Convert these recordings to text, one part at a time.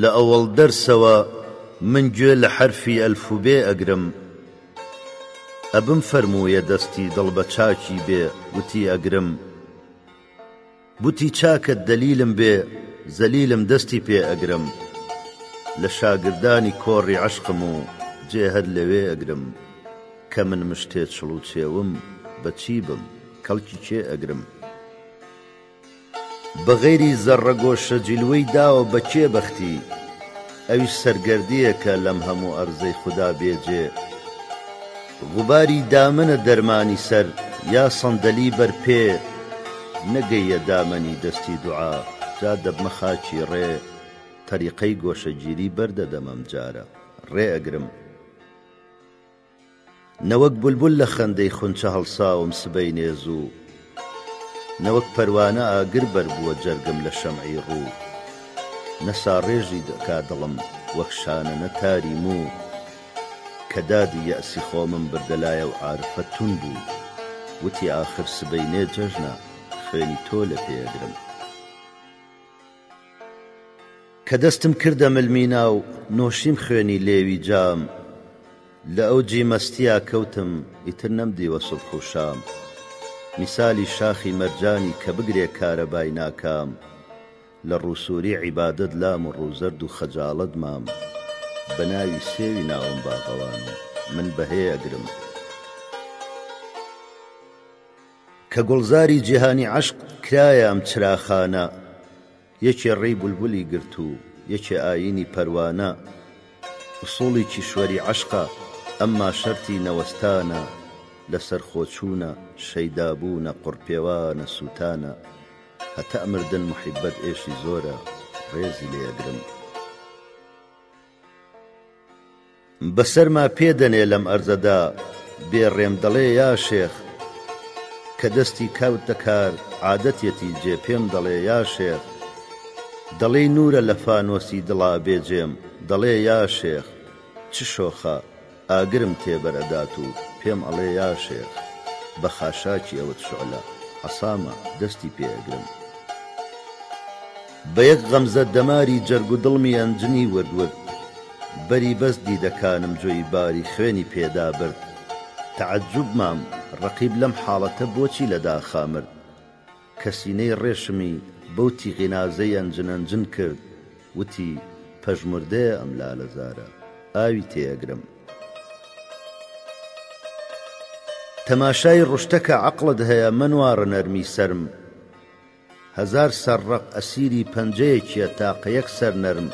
لە ئەوەڵ دەرسەوە من گوێ لە حەرفی ئەلفوبێ ئەگرم ئەبم فەرموویە دەستی دڵ بە چاکی بێ گوتی ئەگرم گوتی چاکەت دەلیلم بێ زەلیلم دەستی پێ ئەگرم لە شاگردانی کۆڕی عەشقم و جێ هەر لەوێ ئەگرم کە من مشتێ چڵ و چێوم بە چی بم کەڵکی کێ ئەگرم؟ بە غەیری زەڕڕە گۆشە جیلوەی داوە بە کێ بەختی؟ ئەویش سەرگەردییەکە لەم هەموو ئەرزەی خودا بێ جێ غوباری دامنە دەرمانی سەر یا سەندەلی بەر پێ نەگەییە دامەنی دەستی دوعا جا دەبمە خاکی ڕێ تەریقەی گۆشەگیری بەر دەدەم ئەمجارە ڕێ ئەگرم. نەوەک بولبول لە خەندەی خونچە هەڵساوم سبەینێ زوو نەوەک پەروانە ئاگر بەر بووە جەرگم لە شەمعی ڕوو نە ساڕێژی دەکا دڵم وەک شانە نە تاری موو کە دادی یەئسی خۆمم بردە لای ئەو عارفە توون بوو وتی ئاخر سبەینێ جەژنە خوێنی تۆ لە پێ ئەگرم. کە دەستم کردە ملمینا و نۆشیم خوێنی لێوی جام لە ئەوجی مەستیا کەوتم ئیتر نەمدیوە سوبح و شام میسالی شاخی مەرجانی کە بگرێ کارەبای ناکام لە ڕوسوری عیبادەت لام و ڕوزەرد و خەجاڵەت مام بە ناوی سێوی ناوم باغەوان و من بەهێ ئەگرم. کە گوڵزاری جیهانی عەشق کرایە ئەم چراخانە یەکێ ڕێی بولبولی گرت و یەکێ ئایینی پەروانە ئوسوڵی کیشوەری عەشقە ئەمما شەرتی نەوەستانە لە سەرخۆچوونە شەیدا بوونە قوڕپێوانە سووتانە هەتەء مردن موحیبەت ئێشی زۆرە ڕێزی لێ ئەگرم. بە سەرما پێ دەنێ لەم ئەرزەدا بێ ڕێم دەڵێ یا شێخ کە دەستی کەوتە کار عادەتێتی جێ پێم دەڵێ یا شێخ دەڵێی نوورە لە فانۆسی دڵا بێ جێم دەڵێ یا شێخ چ شۆخە ئاگرم تێ بەر ئەدات و پێم ئەڵێ یا شێخ بە خاشاکی ئەوت شۆلە عەسامە دەستی پێ ئەگرم. بە یەک غەمزە دەماری جەرگ و دڵمی ئەنجنی ورد ورد بەری بەس دیدەکانم جۆی باری خوێنی پێدا برد تەعەجوب مام ڕەقیب لەم حاڵەتە بۆچی لە داخا مرد کە سینەی ڕێشمی بەو تیغی نازەی ئەنجن ئەنجن کرد وتی پەژموردەیە ئەم لالەزارە ئاوی تێ ئەگرم تەماشای ڕشتەکە عەقڵت هەیە مەنواڕە نەرمی سەرم. هەزار سەر ڕەق ئەسیری پەنجەیەکیە تاقە یەک سەر نەرم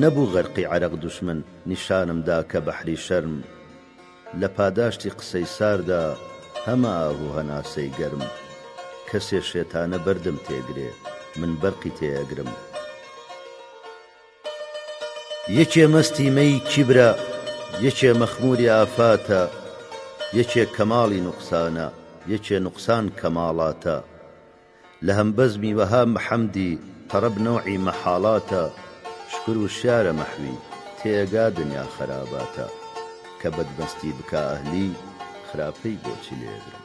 نەبوو غەرقی عەرەق دوشمن نیشانم دا کە بەحری شەرم لە پاداشتی قسەی ساردا هەمە ئاه و هەناسەی گەرم کەسێ شێتانە بەردم تێگرێ من بەرقی تێ ئەگرم. یەکێ مەستی مەی کیبرە، یەکێ مەخموری ئافاتە، یەکێ کەماڵی نوقسانە، یەکێ نوقسان کەماڵاتە، لە هەمبەزمی وەها محەمدی تەڕەب نەوعی مەحاڵاتە، شکور وشیارە مەحوی، تێئەگا دنیا خەراباتە، کە بەدمەستی بکا ئەهلی، خراپەی بۆچی لێ ئەگرم؟